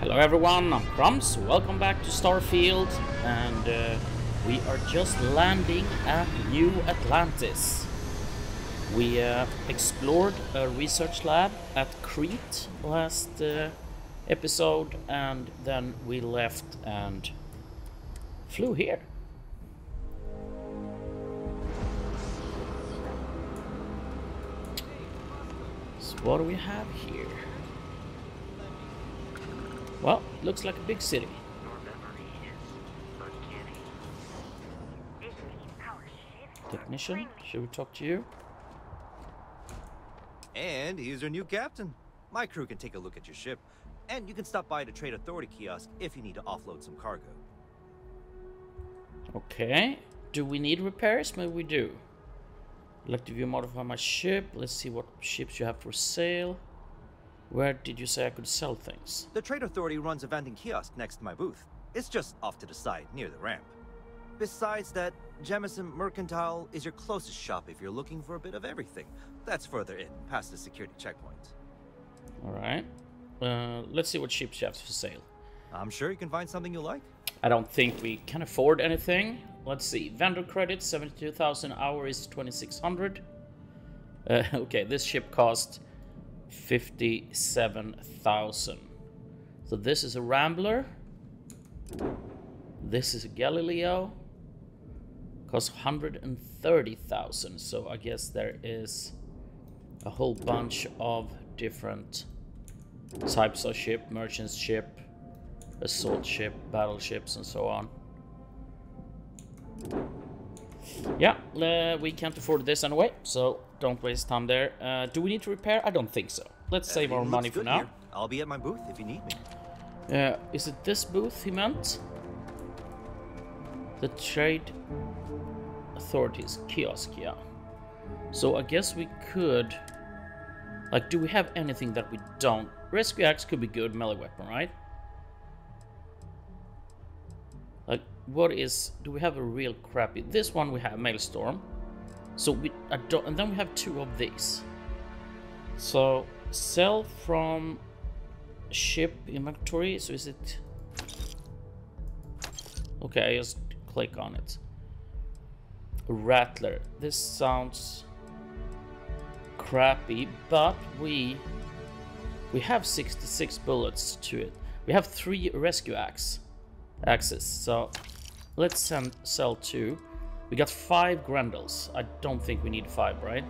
Hello everyone, I'm Crumbs, welcome back to Starfield and uh, we are just landing at New Atlantis. We uh, explored a research lab at Kreet last uh, episode and then we left and flew here. So what do we have here? Well, looks like a big city. Technician, should we talk to you? And here's our new captain. My crew can take a look at your ship, and you can stop by the Trade Authority kiosk if you need to offload some cargo. Okay. Do we need repairs? Maybe we do. I'd like to view modify my ship. Let's see what ships you have for sale. Where did you say I could sell things? The Trade Authority runs a vending kiosk next to my booth. It's just off to the side, near the ramp. Besides that, Jemison Mercantile is your closest shop if you're looking for a bit of everything. That's further in, past the security checkpoint. Alright. Uh, let's see what ships you have for sale. I'm sure you can find something you like. I don't think we can afford anything. Let's see. Vendor credit 72,000 hour is 2600. Uh, okay, this ship cost 57,000. So this is a Rambler. This is a Galileo. Costs 130,000. So I guess there is a whole bunch of different types of ship, merchant ship, assault ship, battleships, and so on. Yeah, uh, we can't afford this anyway, so don't waste time there. Uh, do we need to repair? I don't think so. Let's save our money for now. here. I'll be at my booth if you need me. Uh, is it this booth he meant? The Trade Authorities kiosk, yeah. So I guess we could... Like, do we have anything that we don't? Rescue axe could be good melee weapon, right? What is... Do we have a real crappy... This one we have, Maelstrom. So we... And then we have two of these. So, sell from ship inventory. So is it... Okay, I just click on it. Rattler. This sounds crappy, but we we have 66 bullets to it. We have three rescue axe axes, so let's send, sell two. We got five Grendels. I don't think we need five, right?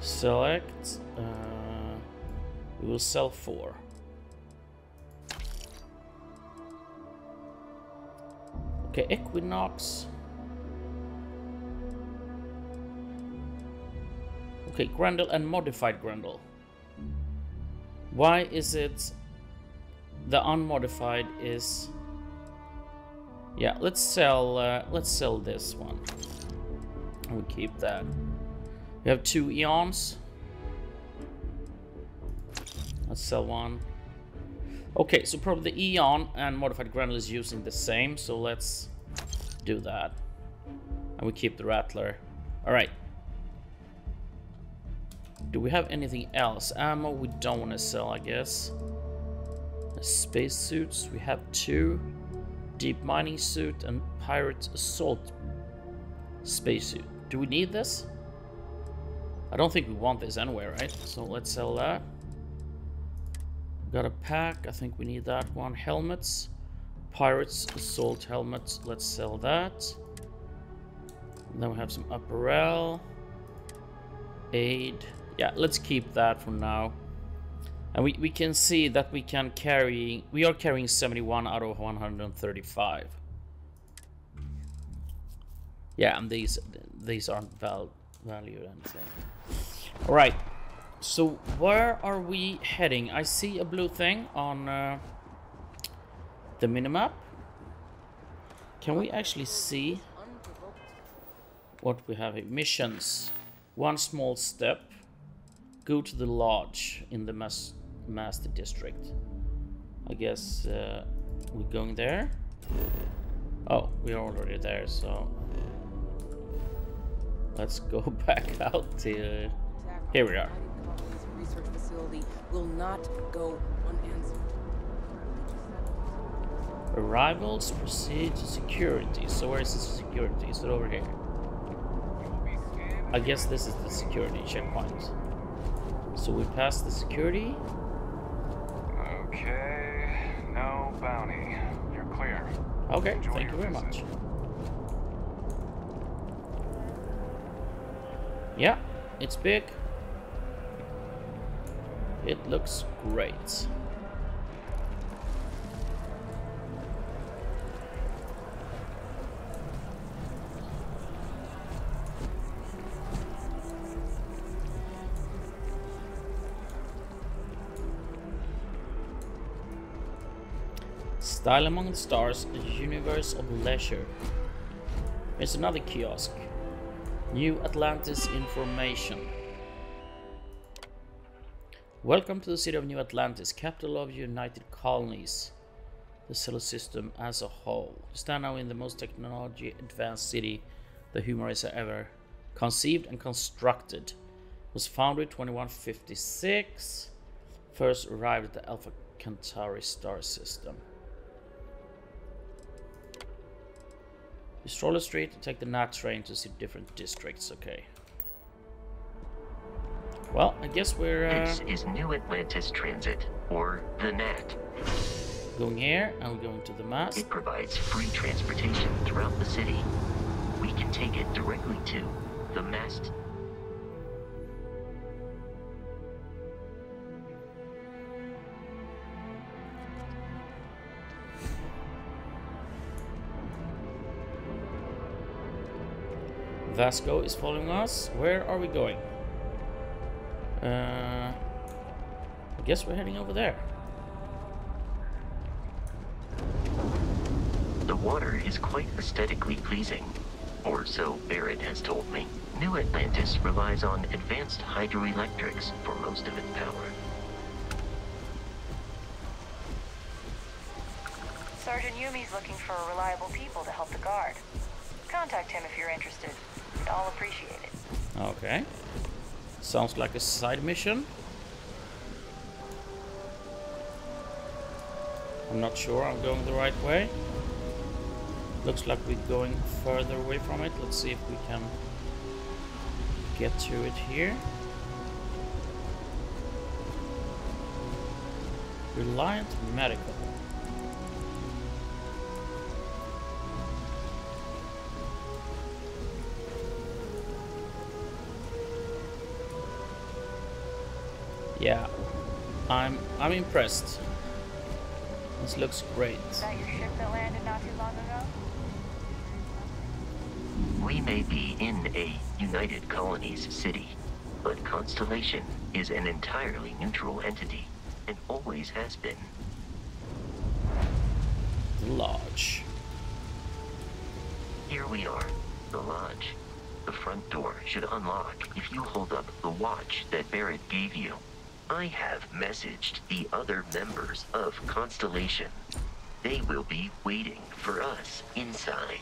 Select. Uh, we will sell four. Okay, Equinox. Okay, Grendel and modified Grendel. Why is it the unmodified is yeah let's sell uh, let's sell this one. We keep that. We have two eons let's sell one. Okay so probably the eon and modified Grendel is using the same so let's do that. And we keep the rattler. All right. Do we have anything else? Ammo we don't want to sell, I guess. Space suits, we have two. Deep mining suit and pirate assault spacesuit. Do we need this? I don't think we want this anyway, right? So let's sell that. Got a pack, I think we need that one. Helmets, pirates assault helmets, let's sell that. And then we have some apparel, aid, yeah let's keep that for now and we, we can see that we can carry we are carrying 71 out of 135 yeah and these these aren't val value anything. All right so where are we heading? I see a blue thing on uh, the minimap. Can we actually see what we have here? Missions. One small step. Go to the lodge in the mas master district. I guess uh, we're going there. Oh, we're already there, so let's go back out to. Here we are. Research facility will not go unanswered. Arrivals, proceed to security. So where is the security? Is it over here? I guess this is the security checkpoint. So we pass the security. Okay, no bounty. You're clear. Okay, Enjoy thank you very visit. much. Yeah, it's big. It looks great. Style among the stars, a universe of leisure. Here's another kiosk. New Atlantis information. Welcome to the city of New Atlantis, capital of United Colonies, the solar system as a whole. You stand now in the most technology advanced city the human race ever conceived and constructed. Was founded 2156. First arrived at the Alpha Centauri star system. The street take the NAT train to see different districts. Okay. Well, I guess we're uh, This is New Atlantis Transit, or the NAT. going here and we're going to the mast. It provides free transportation throughout the city. We can take it directly to the mast. Vasco is following us. Where are we going? Uh, I guess we're heading over there. The water is quite aesthetically pleasing, or so Barrett has told me. New Atlantis relies on advanced hydroelectrics for most of its power. Sergeant Yumi's looking for reliable people to help the guard. Contact him if you're interested. All appreciate it. Okay. Sounds like a side mission. I'm not sure I'm going the right way. Looks like we're going further away from it. Let's see if we can get to it here. Reliant Medical. Yeah, I'm I'm impressed. This looks great. Is that your ship that landed not too long ago? We may be in a United Colonies city, but Constellation is an entirely neutral entity, and always has been. The lodge. Here we are, the lodge. The front door should unlock if you hold up the watch that Barrett gave you. I have messaged the other members of Constellation. They will be waiting for us inside.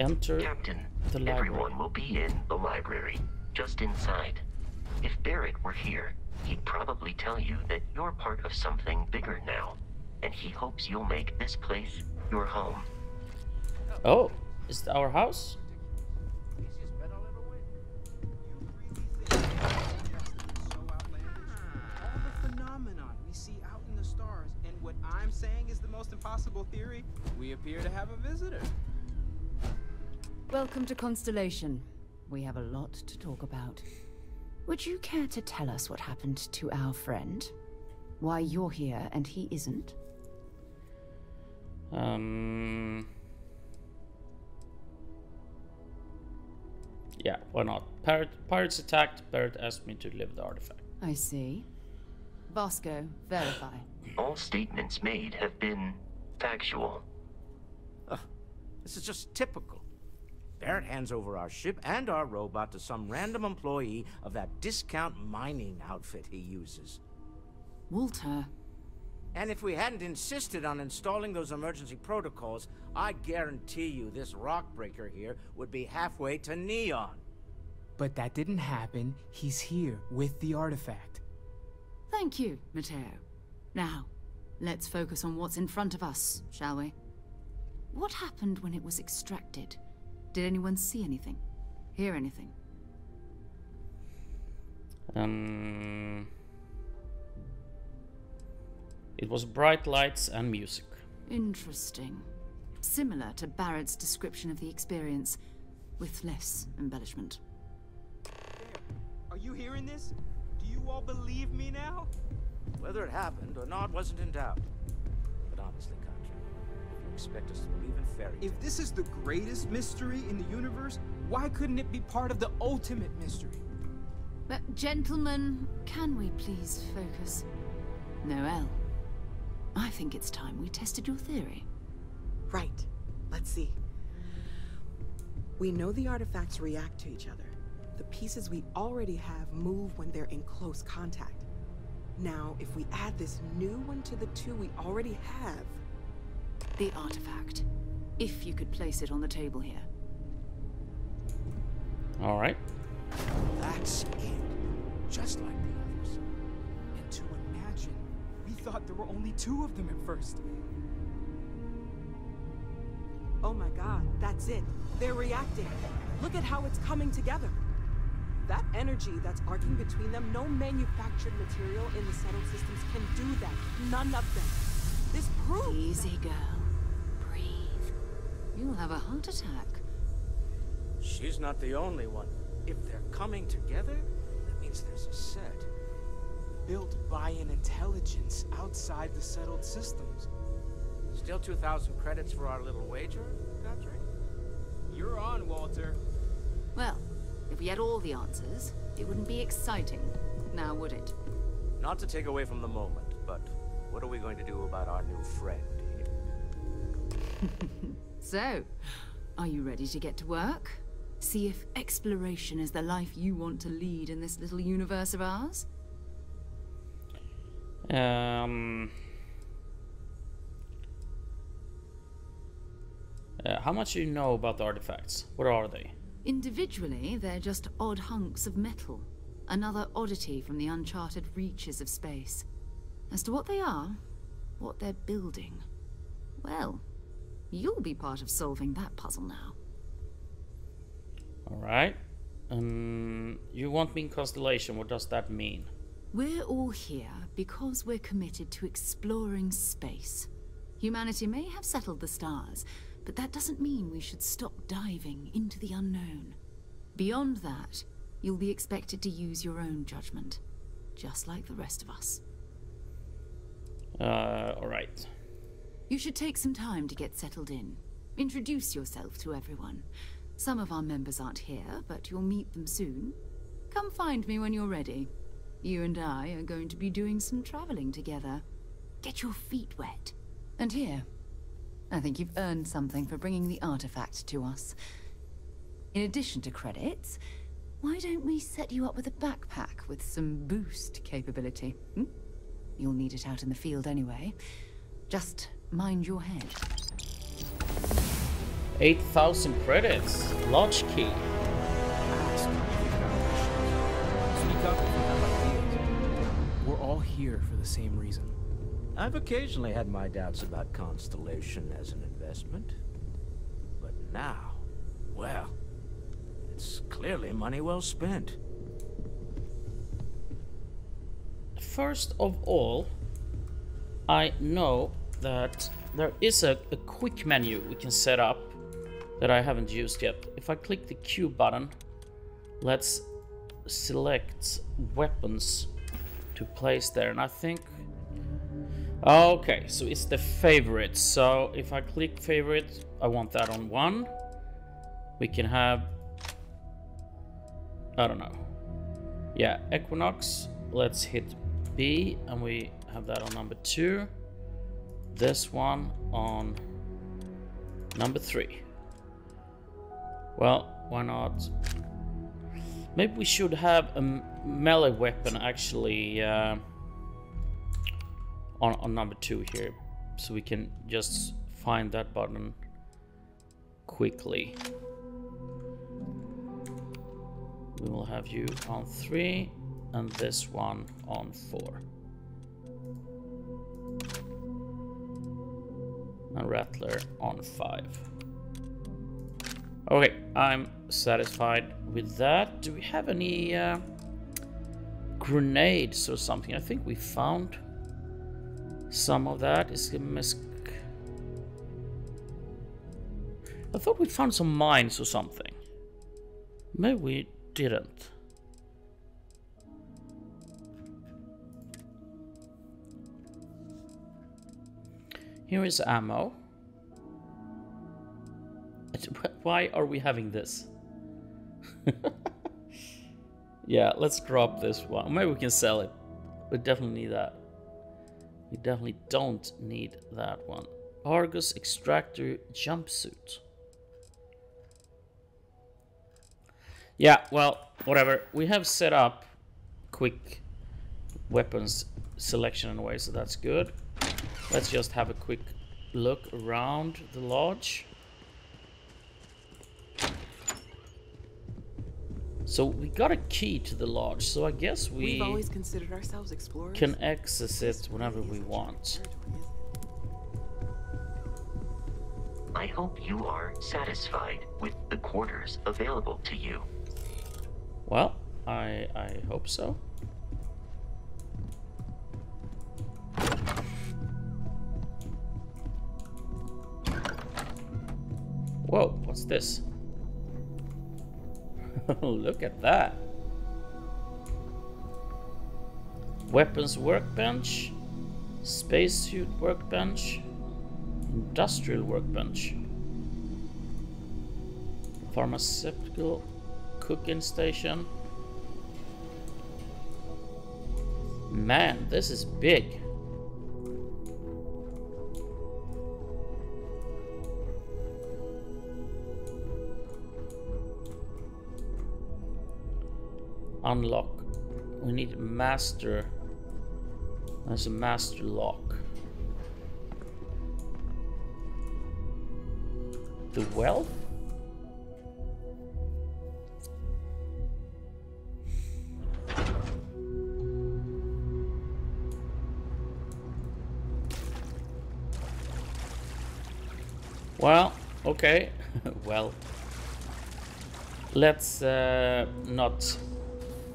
Enter Captain, the library. everyone will be in the library, just inside. If Barrett were here, he'd probably tell you that you're part of something bigger now, and he hopes you'll make this place your home. Oh, is it our house? All the phenomenon we see out in the stars, and what I'm saying is the most impossible theory, we appear to have a visitor. Welcome to Constellation. We have a lot to talk about. Would you care to tell us what happened to our friend? Why you're here and he isn't? Um. Yeah, why not? Pirate, pirates attacked. Barrett asked me to deliver the artifact. I see. Vasco, verify. All statements made have been factual. This is just typical. Barrett hands over our ship and our robot to some random employee of that discount mining outfit he uses. Walter, And if we hadn't insisted on installing those emergency protocols, I guarantee you this rock breaker here would be halfway to Neon. But that didn't happen. He's here with the artifact. Thank you, Matteo. Now, let's focus on what's in front of us, shall we? What happened when it was extracted? Did anyone see anything? Hear anything? Um, it was bright lights and music. Interesting. Similar to Barrett's description of the experience, with less embellishment. Are you hearing this? Do you all believe me now? Whether it happened or not wasn't in doubt. But honestly, Contra, if you expect us to believe in fairy tales... If this is the greatest mystery in the universe, why couldn't it be part of the ultimate mystery? But, gentlemen, can we please focus? Noel, I think it's time we tested your theory. Right. Let's see. We know the artifacts react to each other. The pieces we already have move when they're in close contact. Now, if we add this new one to the two we already have... The artifact. If you could place it on the table here. Alright. That's it. Just like the thought there were only two of them at first. Oh my god, that's it. They're reacting. Look at how it's coming together. That energy that's arcing between them, no manufactured material in the settled systems can do that. None of them. This proves... Easy, girl. Breathe. You'll have a heart attack. She's not the only one. If they're coming together, that means there's a set. Built by an intelligence outside the settled systems. Still 2,000 credits for our little wager, Khatri? You're on, Walter. Well, if we had all the answers, it wouldn't be exciting, now would it? Not to take away from the moment, but what are we going to do about our new friend here? So, are you ready to get to work? See if exploration is the life you want to lead in this little universe of ours? Um, uh, how much do you know about the artifacts? What are they? Individually, they're just odd hunks of metal. Another oddity from the uncharted reaches of space. As to what they are, what they're building, well, you'll be part of solving that puzzle now. Alright. Um, you want me in Constellation, what does that mean? We're all here because we're committed to exploring space. Humanity may have settled the stars, but that doesn't mean we should stop diving into the unknown. Beyond that, you'll be expected to use your own judgment, just like the rest of us. Uh, alright. You should take some time to get settled in. Introduce yourself to everyone. Some of our members aren't here, but you'll meet them soon. Come find me when you're ready. You and I are going to be doing some traveling together. Get your feet wet. And here, I think you've earned something for bringing the artifact to us. In addition to credits, why don't we set you up with a backpack with some boost capability? Hmm? You'll need it out in the field anyway. Just mind your head. 8,000 credits. Launch key. All here for the same reason. I've occasionally had my doubts about Constellation as an investment. But now, well, it's clearly money well spent. First of all, I know that there is a, a quick menu we can set up that I haven't used yet. If I click the Q button, let's select weapons to place there. And I think... Okay, so it's the favorite. So if I click favorite, I want that on one. We can have... I don't know. Yeah, Equinox. Let's hit B and we have that on number two. This one on number three. Well, why not? Maybe we should have a melee weapon actually uh, on, on number two here. So we can just find that button quickly. We will have you on three and this one on four. And Rattler on five. Okay, I'm satisfied with that. Do we have any uh, grenades or something? I think we found some of that. Is I thought we found some mines or something. Maybe we didn't. Here is ammo. Why are we having this? yeah, let's drop this one. Maybe we can sell it. We definitely need that. We definitely don't need that one. Argos Extractor Jumpsuit. Yeah, well, whatever. We have set up quick weapons selection anyway, so that's good. Let's just have a quick look around the lodge. So we got a key to the lodge, so I guess we We've always considered ourselves explorers. can access it whenever we want. I hope you are satisfied with the quarters available to you. Well, I I hope so. Whoa, what's this? Look at that. Weapons workbench, spacesuit workbench, industrial workbench, pharmaceutical cooking station. Man, this is big. Unlock. We need master. There's a master lock. The wealth? Well, okay. well, let's uh, not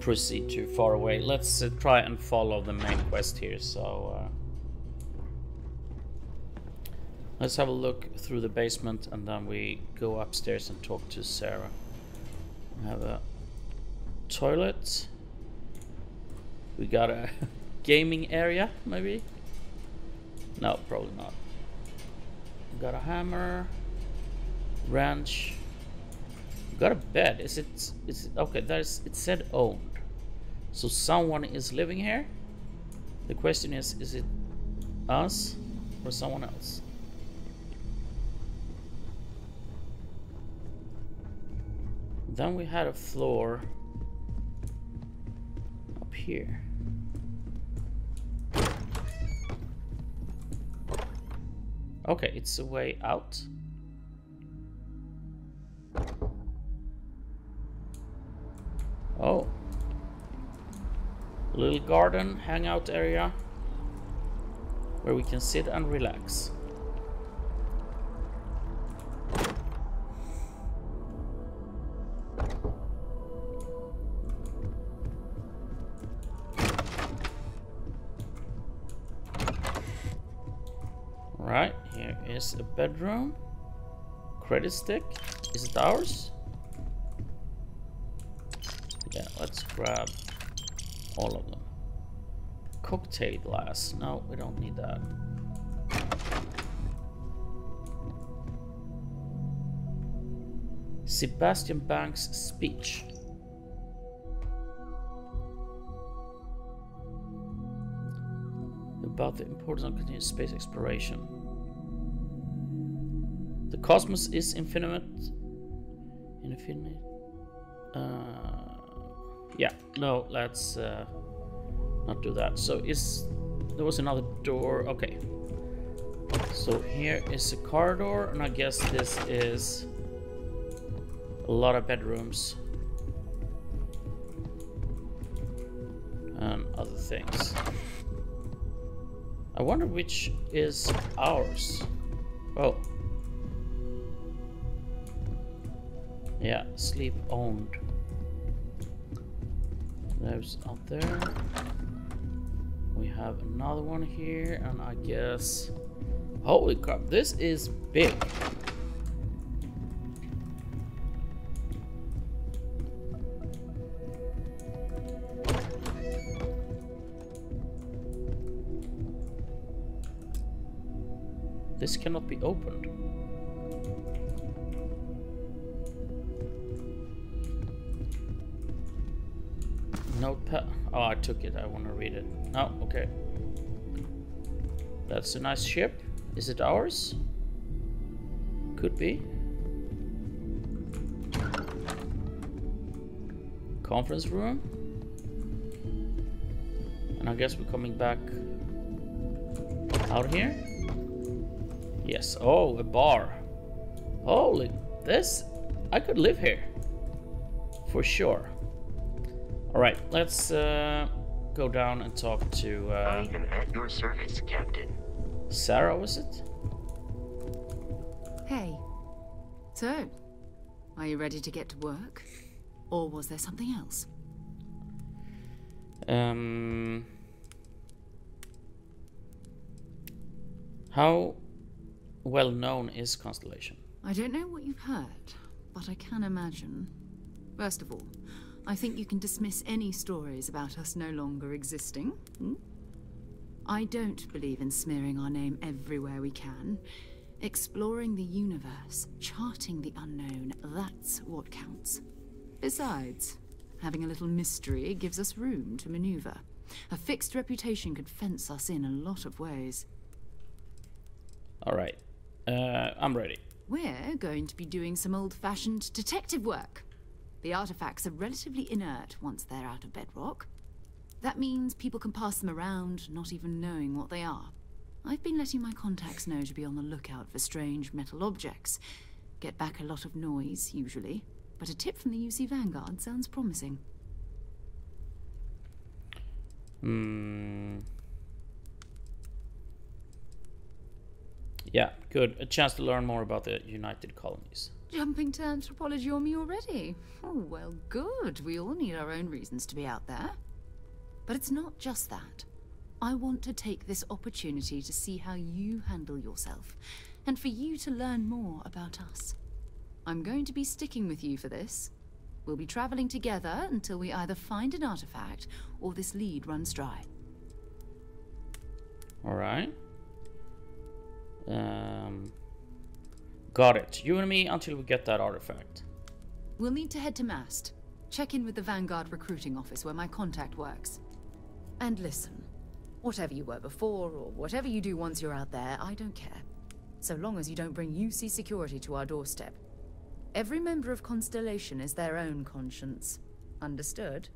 proceed too far away. Let's uh, try and follow the main quest here. So uh, let's have a look through the basement and then we go upstairs and talk to Sarah. We have a toilet. We got a gaming area, maybe? No, probably not. We got a hammer, wrench. We got a bed. Is it? Is it okay? That is. It said owned. So someone is living here. The question is: Is it us or someone else? Then we had a floor up here. Okay, it's a way out. Little garden, hangout area. Where we can sit and relax. Right, here is a bedroom. Credit stick. Is it ours? Yeah, let's grab all of them. Cocktail glass. No, we don't need that. Sebastian Banks' speech. About the importance of continuous space exploration. The cosmos is infinite. Infinite. Uh, yeah, no, let's uh, not do that. So is there was another door? Okay. So here is a corridor, and I guess this is a lot of bedrooms. And other things. I wonder which is ours. Oh. Yeah, sleep owned. There's out there. We have another one here, and I guess... Holy crap, this is big. This cannot be opened. Oh, I took it. I want to read it. Oh, okay. That's a nice ship. Is it ours? Could be. Conference room. And I guess we're coming back out here. Yes. Oh, a bar. Holy, this. I could live here. For sure. Alright, let's uh, go down and talk to. Uh, I am at your service, Captain. Sarah, was it? Hey. So, are you ready to get to work? Or was there something else? Um. How well known is Constellation? I don't know what you've heard, but I can imagine. First of all, I think you can dismiss any stories about us no longer existing. Hmm? I don't believe in smearing our name everywhere we can. Exploring the universe, charting the unknown, that's what counts. Besides, having a little mystery gives us room to maneuver. A fixed reputation could fence us in a lot of ways. Alright. Uh, I'm ready. We're going to be doing some old-fashioned detective work. The artifacts are relatively inert once they're out of bedrock. That means people can pass them around, not even knowing what they are. I've been letting my contacts know to be on the lookout for strange metal objects. Get back a lot of noise, usually. But a tip from the UC Vanguard sounds promising. Hmm. Yeah, good. A chance to learn more about the United Colonies. Jumping to anthropology on me already? Oh, well, good. We all need our own reasons to be out there. But it's not just that. I want to take this opportunity to see how you handle yourself, and for you to learn more about us. I'm going to be sticking with you for this. We'll be traveling together until we either find an artifact or this lead runs dry. Alright. Um, got it. You and me until we get that artifact. We'll need to head to Mast. Check in with the Vanguard recruiting office where my contact works. And listen, whatever you were before or whatever you do once you're out there, I don't care. So long as you don't bring UC security to our doorstep. Every member of Constellation is their own conscience. Understood?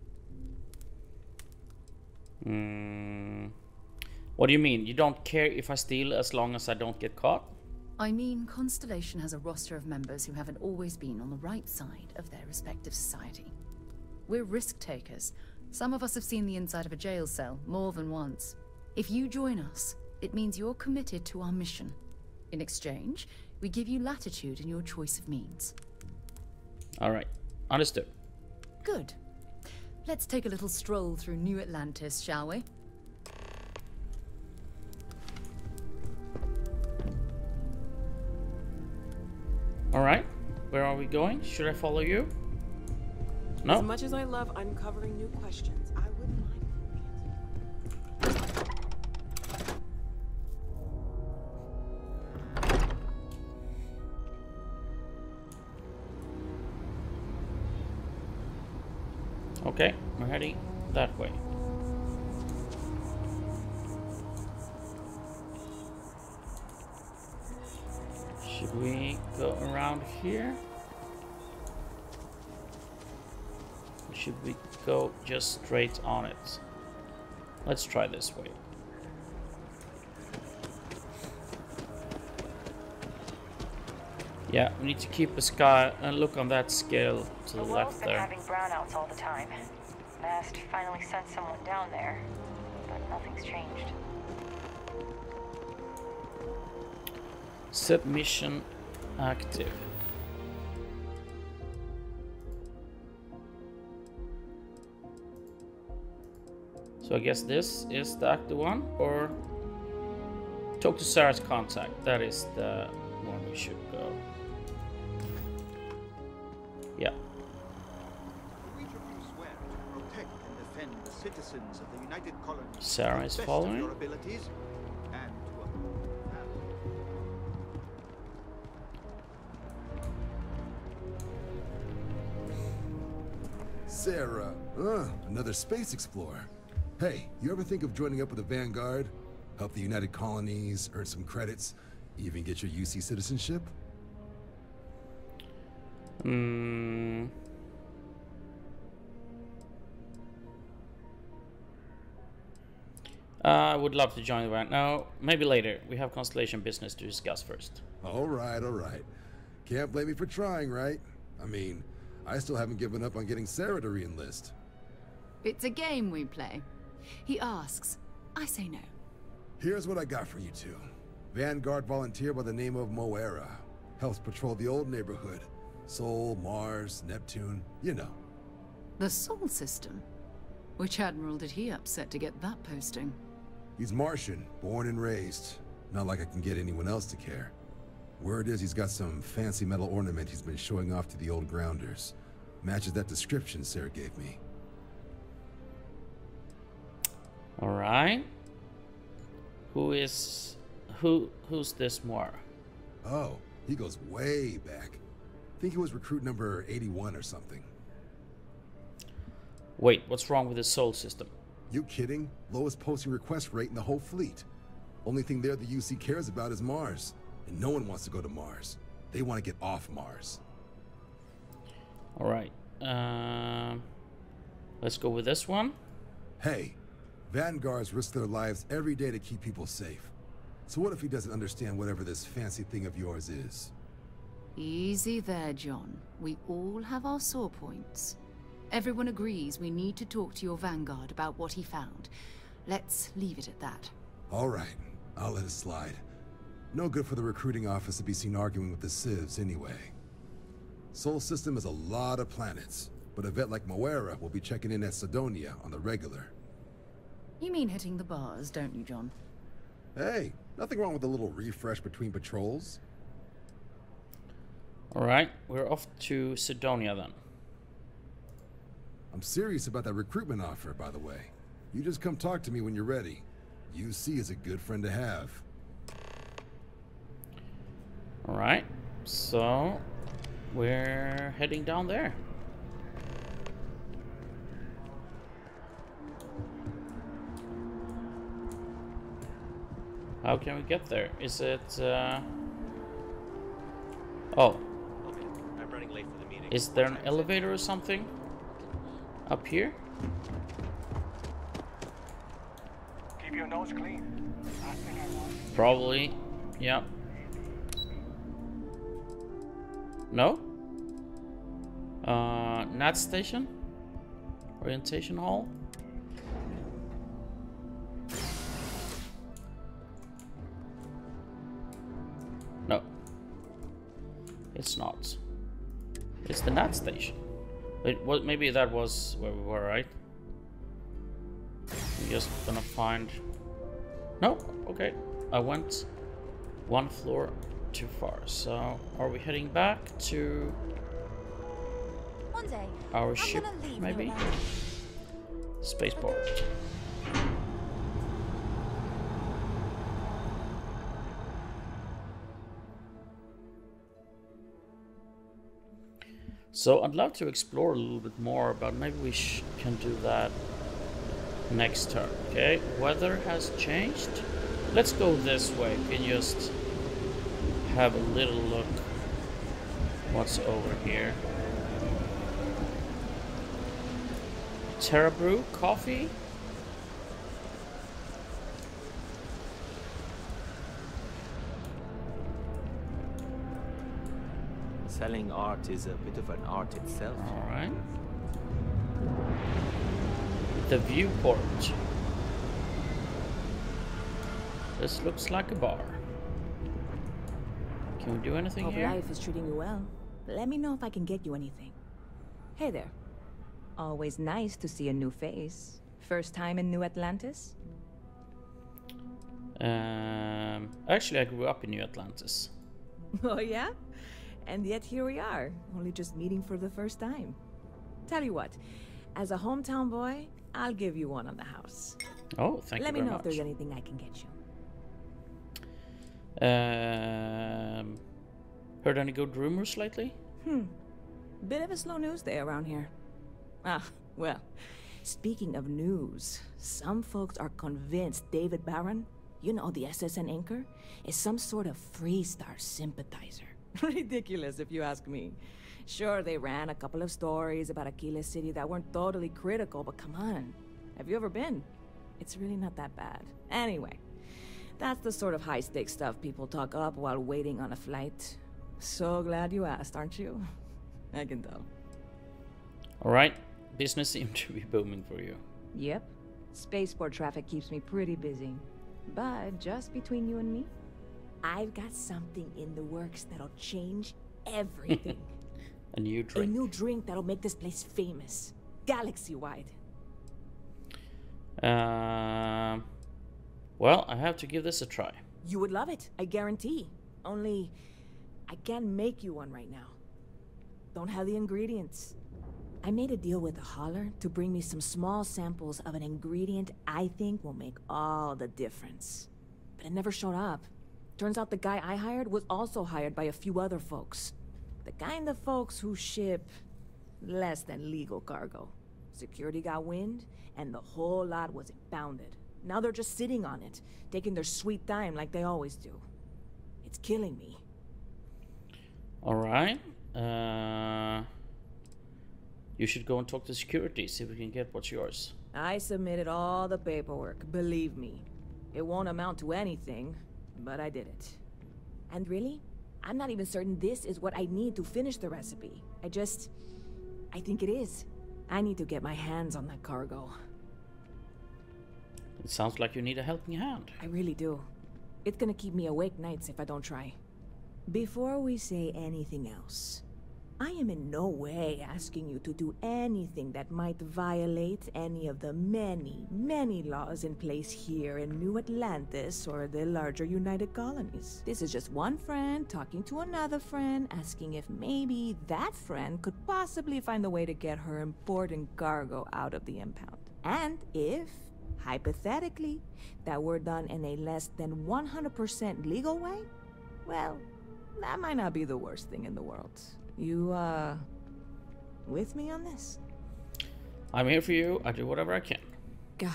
Hmm. What do you mean? You don't care if I steal as long as I don't get caught? I mean, Constellation has a roster of members who haven't always been on the right side of their respective society. We're risk takers. Some of us have seen the inside of a jail cell more than once. If you join us, it means you're committed to our mission. In exchange, we give you latitude in your choice of means. Alright, understood. Good. Let's take a little stroll through New Atlantis, shall we? We going? Should I follow you? No? As much as I love uncovering new questions, I wouldn't mind. Okay, we're heading that way. Should we go around here? Just straight on it? Let's try this way. Yeah, we need to keep a sky and look on that scale to the The left been there. having brownouts all the time. Mast finally sent someone down there, but nothing's changed. Submission active. So I guess this is the active one, or talk to Sarah's contact. That is the one we should go. Yeah. Sarah is following. Sarah, uh, another space explorer. Hey, you ever think of joining up with the Vanguard? Help the United Colonies, earn some credits, even get your UC citizenship? Hmm. Uh, I would love to join the band. No, maybe later. We have Constellation business to discuss first. All right, all right. Can't blame me for trying, right? I mean, I still haven't given up on getting Sarah to re-enlist. It's a game we play. He asks. I say no. Here's what I got for you two. Vanguard volunteer by the name of Moara. Helps patrol the old neighborhood. Sol, Mars, Neptune, you know. The Sol system? Which admiral did he upset to get that posting? He's Martian, born and raised. Not like I can get anyone else to care. Word is he's got some fancy metal ornament he's been showing off to the old grounders. Matches that description Sarah gave me. All right. Who is who? Who's this more? Oh, he goes way back. Think he was recruit number 81 or something. Wait, what's wrong with the Sol system? You kidding? Lowest posting request rate in the whole fleet. Only thing there the UC cares about is Mars. And no one wants to go to Mars. They want to get off Mars. All right. Um, let's go with this one. Hey, Vanguards risk their lives every day to keep people safe. So what if he doesn't understand whatever this fancy thing of yours is? Easy there, John. We all have our sore points. Everyone agrees we need to talk to your Vanguard about what he found. Let's leave it at that. All right, I'll let it slide. No good for the recruiting office to be seen arguing with the civs anyway. Sol System is a lot of planets, but a vet like Moara will be checking in at Cydonia on the regular. You mean hitting the bars, don't you, John? Hey, nothing wrong with a little refresh between patrols. All right, we're off to Cydonia then. I'm serious about that recruitment offer, by the way. You just come talk to me when you're ready. UC is a good friend to have. All right, so we're heading down there. How can we get there? Is it? Uh... Oh, Okay, I'm running late for the meeting. is there an elevator or something up here? Keep your nose clean. I think I want. Probably. Yeah. No? Uh, Nat Station? Orientation Hall? What? Maybe that was where we were, right? I'm just gonna find... No, okay. I went one floor too far. So, are we heading back to our I'm ship, maybe? Spaceport. So I'd love to explore a little bit more, but maybe we can do that next turn. Okay, weather has changed. Let's go this way. We just have a little look what's over here. Terra Brew coffee. Selling art is a bit of an art itself. All right. The viewport. This looks like a bar. Can we do anything Hope here? life is treating you well. Let me know if I can get you anything. Hey there. Always nice to see a new face. First time in New Atlantis? Um, actually, I grew up in New Atlantis. Oh yeah? And yet here we are, only just meeting for the first time. Tell you what, as a hometown boy, I'll give you one on the house. Oh, thank Let you Let me know if there's anything I can get you. Um, heard any good rumors lately? Hmm. Bit of a slow news day around here. Ah, well, speaking of news, some folks are convinced David Barron, you know, the SSN anchor, is some sort of Freestar sympathizer. Ridiculous, if you ask me. Sure, they ran a couple of stories about Aquila City that weren't totally critical, but come on. Have you ever been? It's really not that bad. Anyway, that's the sort of high stakes stuff people talk up while waiting on a flight. So glad you asked, aren't you? I can tell. All right, business seemed to be booming for you. Yep. Spaceport traffic keeps me pretty busy. But just between you and me, I've got something in the works that'll change everything. A new drink. A new drink that'll make this place famous. Galaxy wide. Um, well, I have to give this a try. You would love it, I guarantee. Only, I can't make you one right now. Don't have the ingredients. I made a deal with a holler to bring me some small samples of an ingredient I think will make all the difference. But it never showed up. Turns out the guy I hired was also hired by a few other folks. The kind of folks who ship less than legal cargo. Security got wind, and the whole lot was impounded. Now they're just sitting on it, taking their sweet time like they always do. It's killing me. All right. Uh, you should go and talk to security, see if we can get what's yours. I submitted all the paperwork, believe me. It won't amount to anything, but I did it. And really, I'm not even certain this is what I need to finish the recipe. I just... I think it is. I need to get my hands on that cargo. It sounds like you need a helping hand. I really do. It's gonna keep me awake nights if I don't try. Before we say anything else, I am in no way asking you to do anything that might violate any of the many, many laws in place here in New Atlantis or the larger United Colonies. This is just one friend talking to another friend, asking if maybe that friend could possibly find a way to get her important cargo out of the impound. And if, hypothetically, that were done in a less than 100% legal way, well, that might not be the worst thing in the world. You, uh, with me on this? I'm here for you. I do whatever I can. God,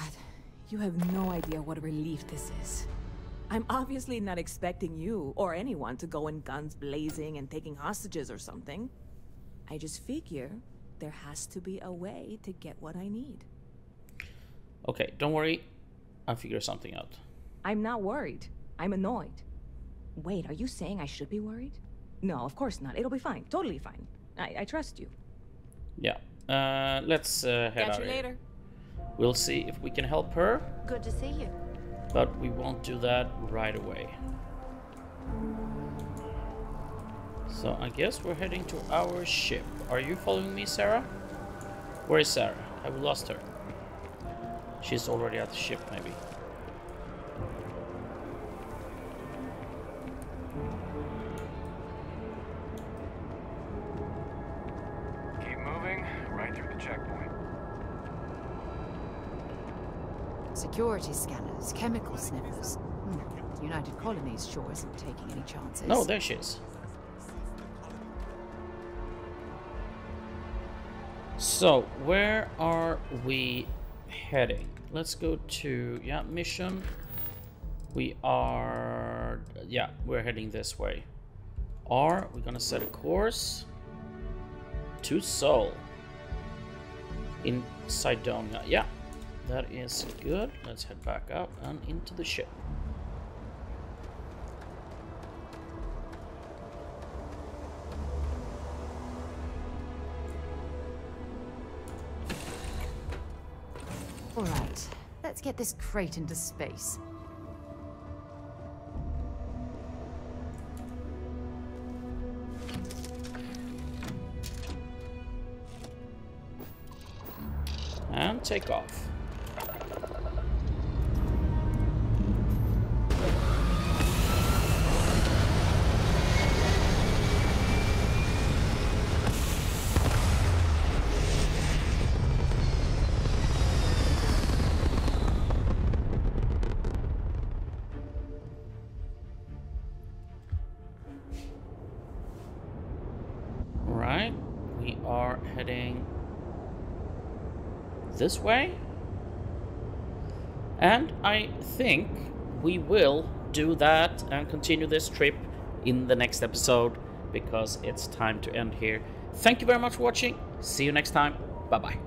you have no idea what a relief this is. I'm obviously not expecting you or anyone to go in guns blazing and taking hostages or something. I just figure there has to be a way to get what I need. Okay, don't worry. I'll figure something out. I'm not worried. I'm annoyed. Wait, are you saying I should be worried? No, of course not. It'll be fine. Totally fine. I, I trust you. Yeah. Uh, let's uh, head Catch out you here. later. We'll see if we can help her, Good to see you. but we won't do that right away. So I guess we're heading to our ship. Are you following me, Sarah? Where is Sarah? Have we lost her? She's already at the ship, maybe. Security scanners, chemical sniffers. Hmm. United Colonies sure isn't taking any chances. No, there she is. So, where are we heading? Let's go to, yeah, mission. We are, yeah, we're heading this way. Are we gonna set a course to Sol in Cydonia? Yeah, that is good. Let's head back up and into the ship. Alright, let's get this crate into space. And take off. This way. And I think we will do that and continue this trip in the next episode because it's time to end here. Thank you very much for watching. See you next time. Bye bye.